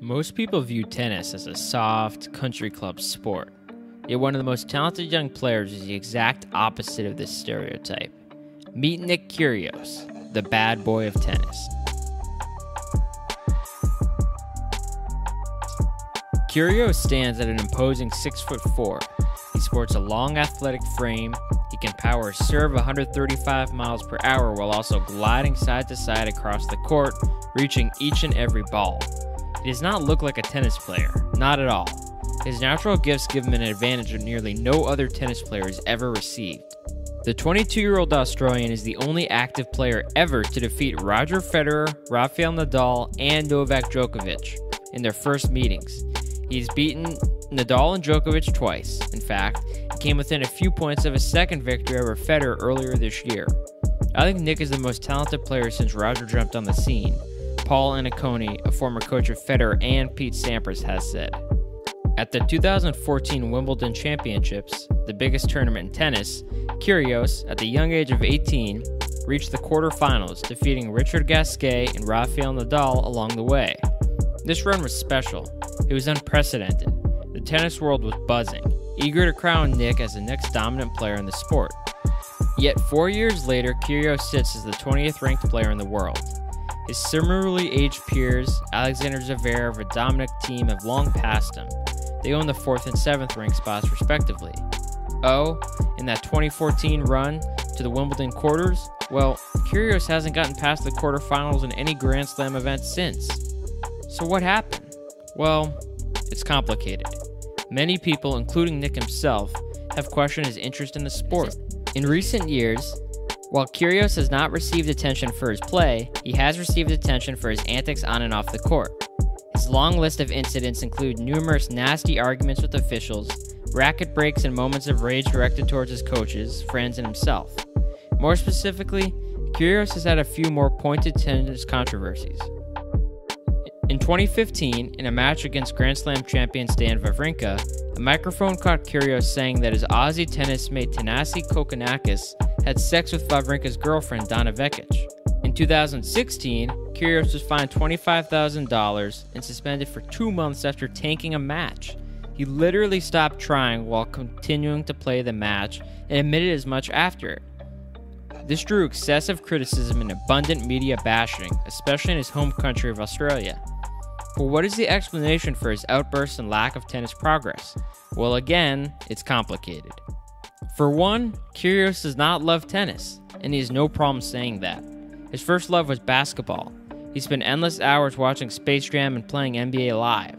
Most people view tennis as a soft, country club sport. Yet one of the most talented young players is the exact opposite of this stereotype. Meet Nick Kyrgios, the bad boy of tennis. Kyrgios stands at an imposing 6 foot 4. He sports a long athletic frame. He can power serve 135 miles per hour while also gliding side to side across the court, reaching each and every ball. He does not look like a tennis player, not at all. His natural gifts give him an advantage that nearly no other tennis player has ever received. The 22 year old Australian is the only active player ever to defeat Roger Federer, Rafael Nadal, and Novak Djokovic in their first meetings. He's beaten Nadal and Djokovic twice. In fact, he came within a few points of a second victory over Federer earlier this year. I think Nick is the most talented player since Roger jumped on the scene, Paul Annacone, a former coach of Federer and Pete Sampras, has said. At the 2014 Wimbledon Championships, the biggest tournament in tennis, Kyrgios, at the young age of 18, reached the quarterfinals, defeating Richard Gasquet and Rafael Nadal along the way. This run was special. It was unprecedented. The tennis world was buzzing, eager to crown Nick as the next dominant player in the sport. Yet four years later, Kyrgios sits as the 20th ranked player in the world. His similarly aged peers, Alexander Zverev and Dominic Thiem, have long passed him. They own the fourth and seventh ranked spots, respectively. Oh, in that 2014 run to the Wimbledon quarters, well, Kyrgios hasn't gotten past the quarterfinals in any Grand Slam event since. So what happened? Well, it's complicated. Many people, including Nick himself, have questioned his interest in the sport. In recent years, while Kyrgios has not received attention for his play, he has received attention for his antics on and off the court. His long list of incidents include numerous nasty arguments with officials, racket breaks, and moments of rage directed towards his coaches, friends, and himself. More specifically, Kyrgios has had a few more pointed tennis controversies. In 2015, in a match against Grand Slam champion Stan Wawrinka, a microphone caught Kyrgios saying that his Aussie tennis mate Thanasi Kokkinakis had sex with Wawrinka's girlfriend Donna Vekic. In 2016, Kyrgios was fined $25,000 and suspended for two months after tanking a match. He literally stopped trying while continuing to play the match and admitted as much after it. This drew excessive criticism and abundant media bashing, especially in his home country of Australia. But what is the explanation for his outbursts and lack of tennis progress? Well, again, it's complicated. For one, Kyrgios does not love tennis, and he has no problem saying that. His first love was basketball. He spent endless hours watching Space Jam and playing NBA Live.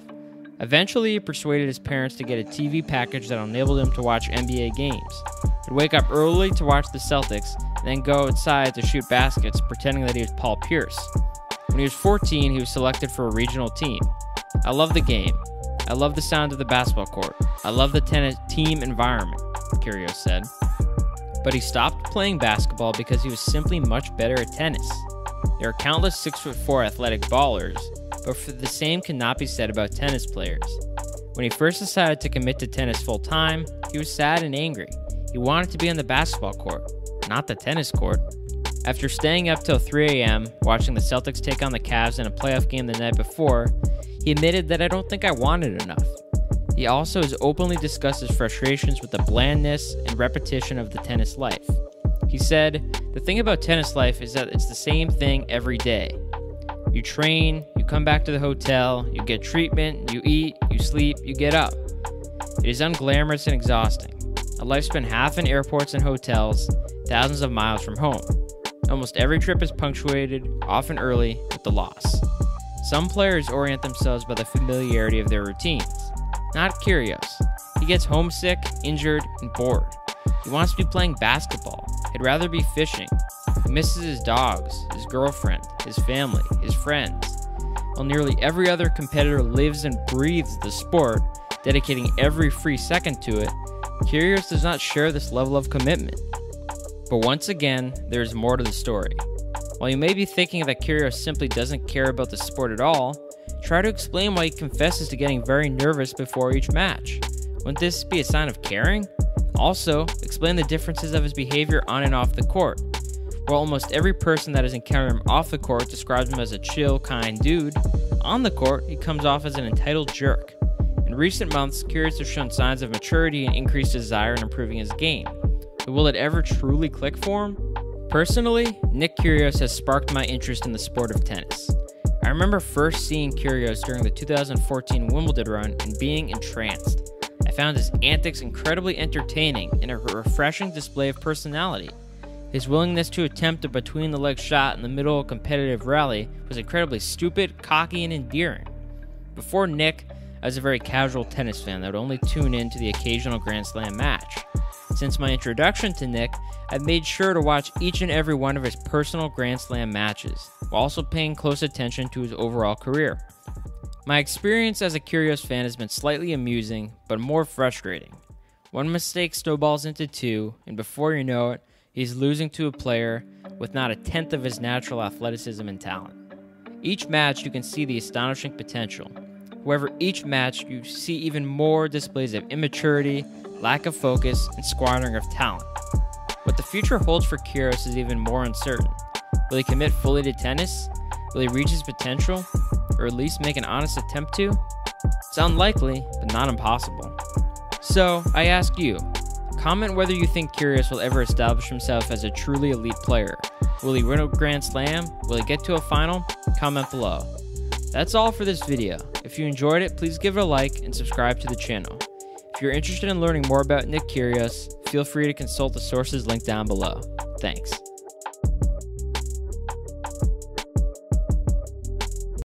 Eventually, he persuaded his parents to get a TV package that enabled him to watch NBA games. He'd wake up early to watch the Celtics, then go outside to shoot baskets, pretending that he was Paul Pierce. When he was 14, he was selected for a regional team. I love the game. I love the sound of the basketball court. I love the tennis team environment. Kyrgios said. But he stopped playing basketball because he was simply much better at tennis. There are countless 6'4 athletic ballers, but for the same cannot be said about tennis players. When he first decided to commit to tennis full time, he was sad and angry. He wanted to be on the basketball court, not the tennis court. After staying up till 3 a.m., watching the Celtics take on the Cavs in a playoff game the night before, he admitted that I don't think I wanted enough. He also has openly discussed his frustrations with the blandness and repetition of the tennis life. He said, The thing about tennis life is that it's the same thing every day. You train, you come back to the hotel, you get treatment, you eat, you sleep, you get up. It is unglamorous and exhausting. A life spent half in airports and hotels, thousands of miles from home. Almost every trip is punctuated, often early, with the loss. Some players orient themselves by the familiarity of their routines. Not Kyrgios. He gets homesick, injured, and bored. He wants to be playing basketball. He'd rather be fishing. He misses his dogs, his girlfriend, his family, his friends. While nearly every other competitor lives and breathes the sport, dedicating every free second to it, Kyrgios does not share this level of commitment. But once again, there is more to the story. While you may be thinking that Kyrgios simply doesn't care about the sport at all, Try to explain why he confesses to getting very nervous before each match. Wouldn't this be a sign of caring? Also, explain the differences of his behavior on and off the court. While almost every person that has encountered him off the court describes him as a chill, kind dude, On the court, he comes off as an entitled jerk. In recent months, Kyrgios has shown signs of maturity and increased desire in improving his game. But will it ever truly click for him? Personally, Nick Kyrgios has sparked my interest in the sport of tennis. I remember first seeing Kyrgios during the 2014 Wimbledon run and being entranced. I found his antics incredibly entertaining and a refreshing display of personality. His willingness to attempt a between the leg shot in the middle of a competitive rally was incredibly stupid, cocky, and endearing. Before Nick, I was a very casual tennis fan that would only tune in to the occasional Grand Slam match. Since my introduction to Nick, I've made sure to watch each and every one of his personal Grand Slam matches, while also paying close attention to his overall career. My experience as a Kyrgios fan has been slightly amusing, but more frustrating. One mistake snowballs into two, and before you know it, he's losing to a player with not a tenth of his natural athleticism and talent. Each match, you can see the astonishing potential. However, each match, you see even more displays of immaturity, lack of focus, and squandering of talent. What the future holds for Kyrgios is even more uncertain. Will he commit fully to tennis? Will he reach his potential? Or at least make an honest attempt to? It's unlikely, but not impossible. So, I ask you, Comment whether you think Kyrgios will ever establish himself as a truly elite player. Will he win a Grand Slam? Will he get to a final? Comment below. That's all for this video. If you enjoyed it, please give it a like and subscribe to the channel. If you're interested in learning more about Nick Kyrgios, feel free to consult the sources linked down below. Thanks.